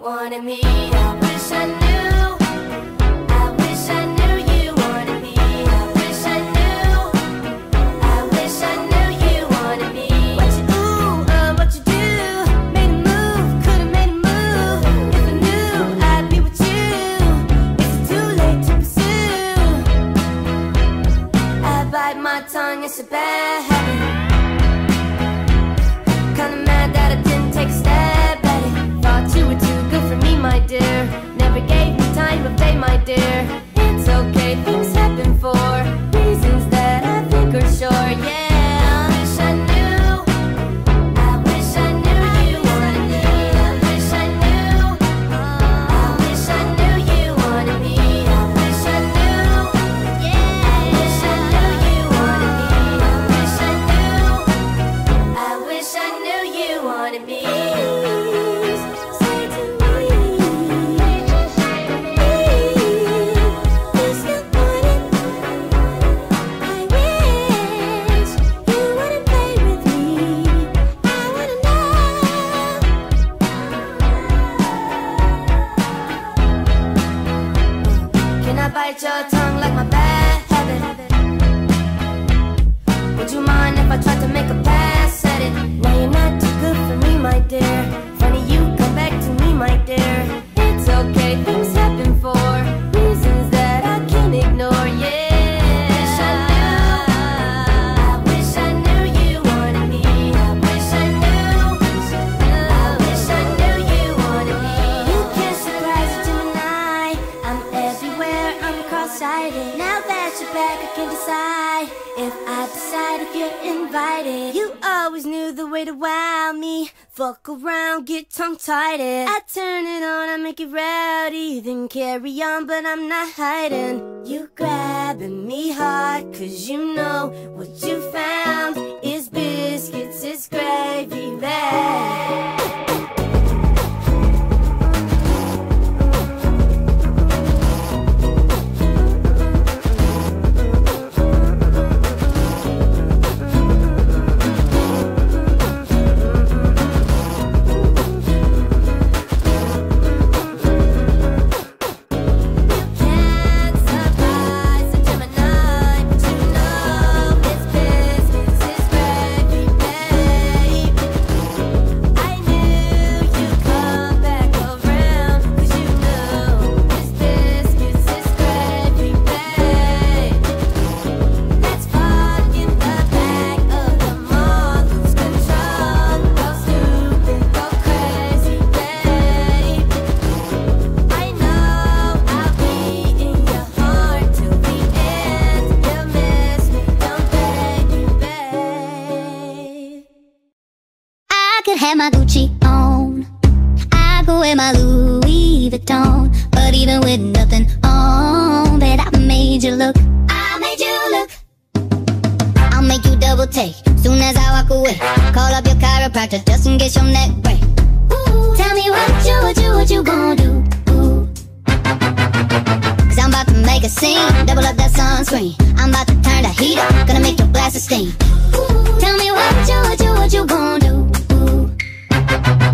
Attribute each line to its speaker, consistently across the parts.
Speaker 1: wanted me. I wish I knew. I wish I knew you wanted me. I wish I knew. I wish I knew you wanted me. What you do, uh, what you do. Made a move, could've made a move. If I knew, I'd be with you. It's too late to pursue. I bite my tongue, it's a bad habit. never gave me time of day, my dear. It's okay, things happen for. Fuck around, get tongue tied. It. I turn it on, I make it rowdy, then carry on, but I'm not hiding. You grabbing me hard, cause you know what you found is biscuits, is gravy,
Speaker 2: man. had my Gucci on. I go in my Louis Vuitton. But even with nothing on, bet I made you look. I made you look. I'll make you double take soon as I walk away. Call up your chiropractor just in case your neck break. Ooh, tell me what you, what you, what you gonna do? Ooh. Cause I'm about to make a scene, double up that sunscreen. I'm about to turn the heat up, gonna make your glasses steam. Ooh, tell me what you, what you, what you gonna do?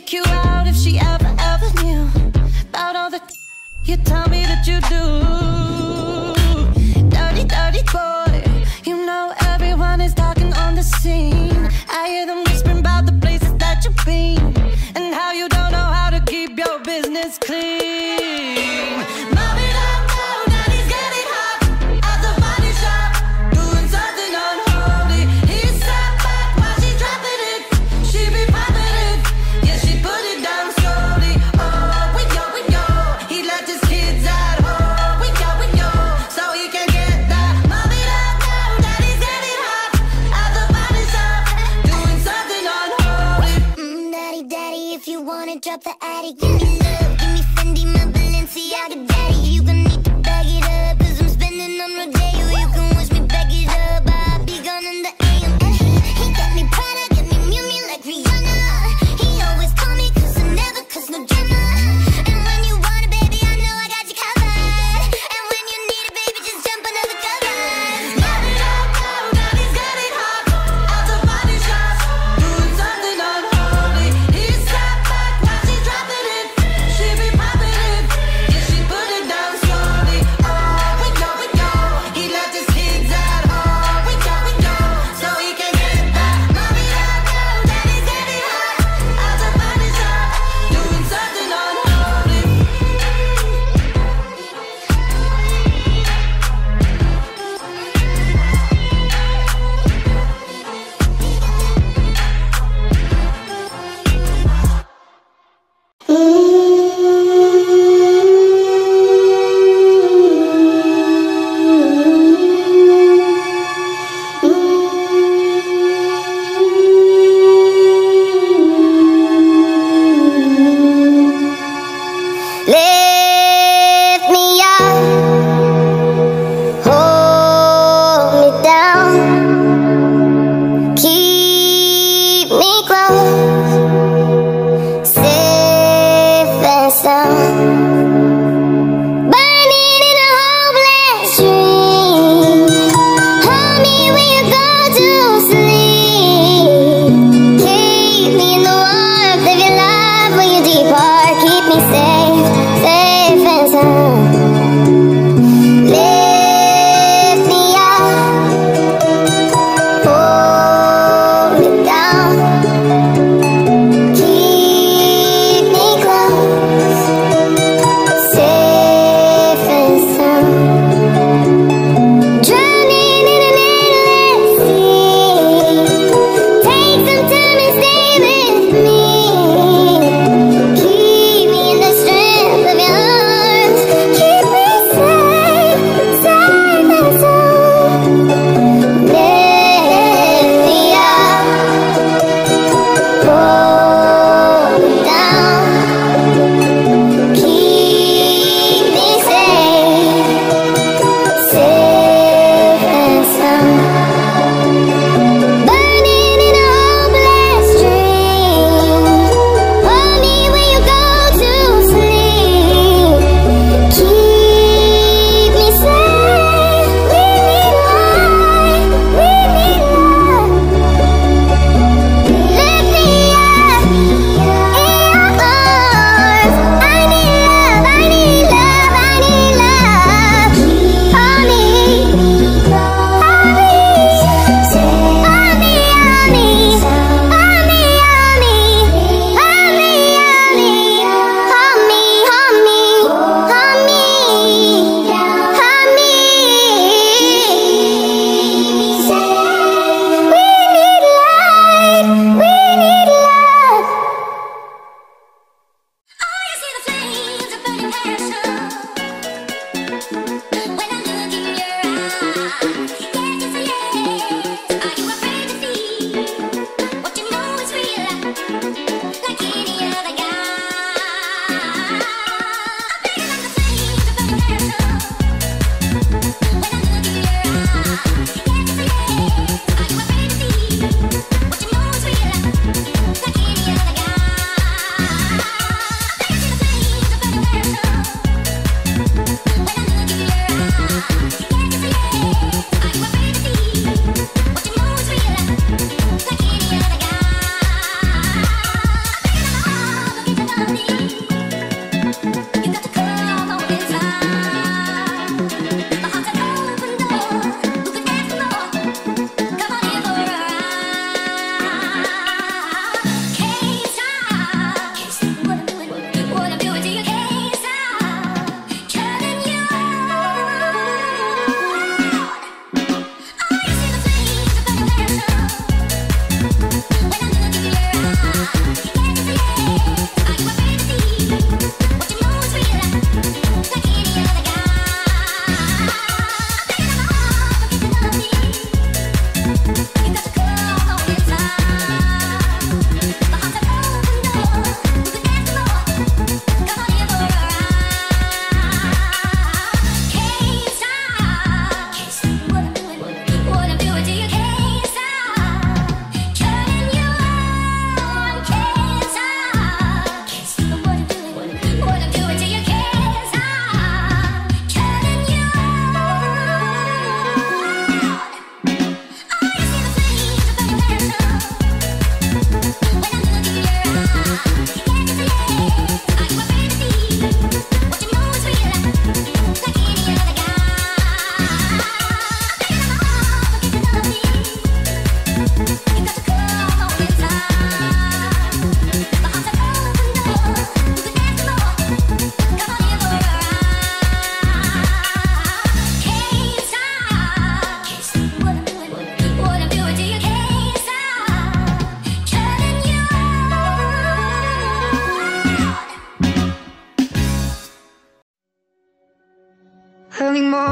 Speaker 3: kick you out if she ever, ever knew about all the you tell me that you do. make you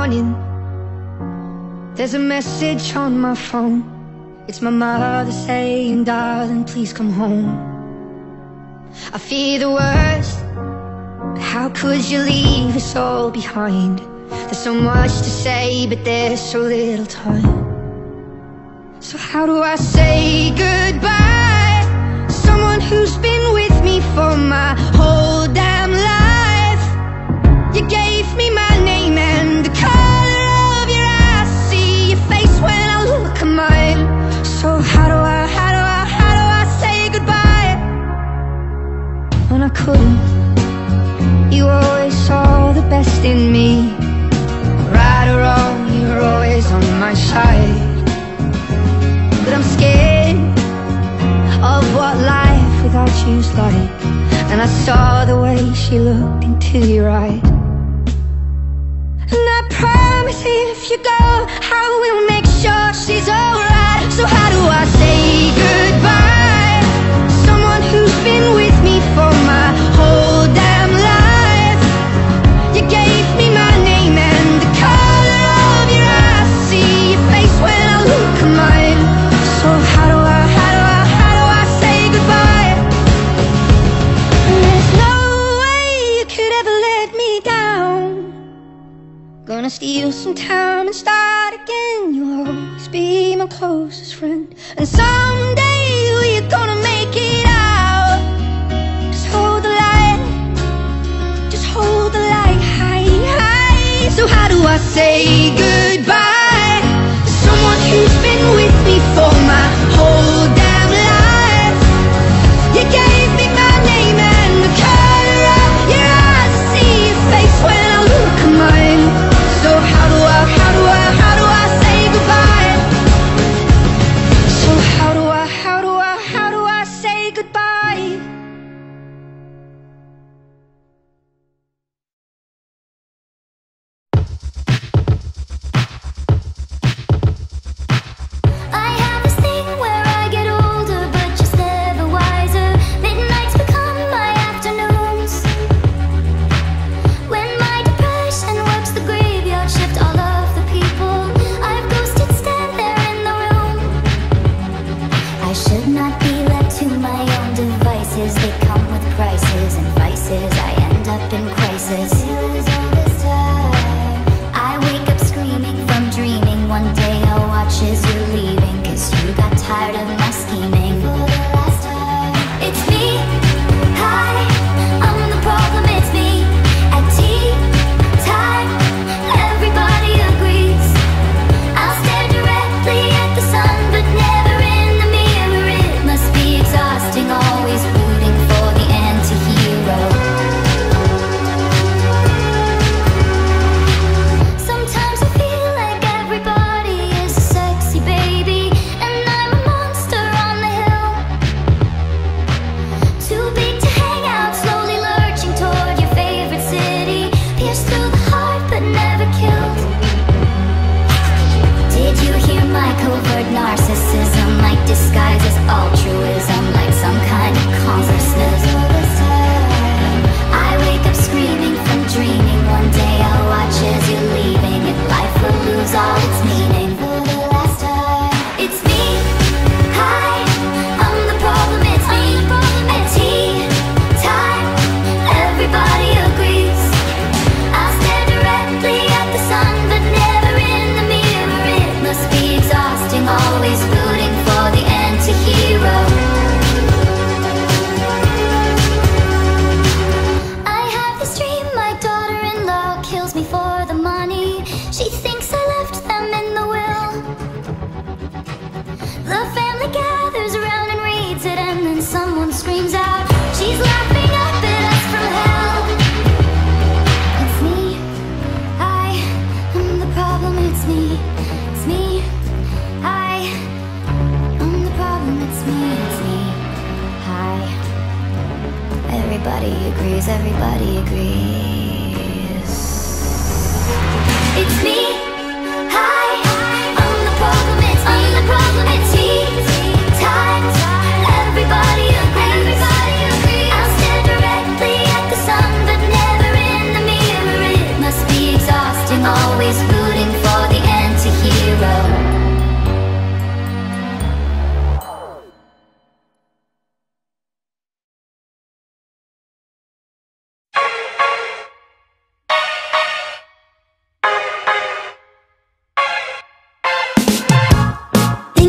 Speaker 4: morning. There's a message on my phone. It's my mother saying, darling, please come home. I fear the worst How could you leave us all behind? There's so much to say, but there's so little time. So how do I say goodbye? Someone who's been with me for my whole damn life. You gave me my you ride. And I promise if you go some time and start again. You'll always be my closest friend. And someday we're gonna make it out. Just hold the light, just hold the light high, high. So how do I say goodbye?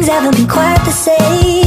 Speaker 5: Haven't been quite the same.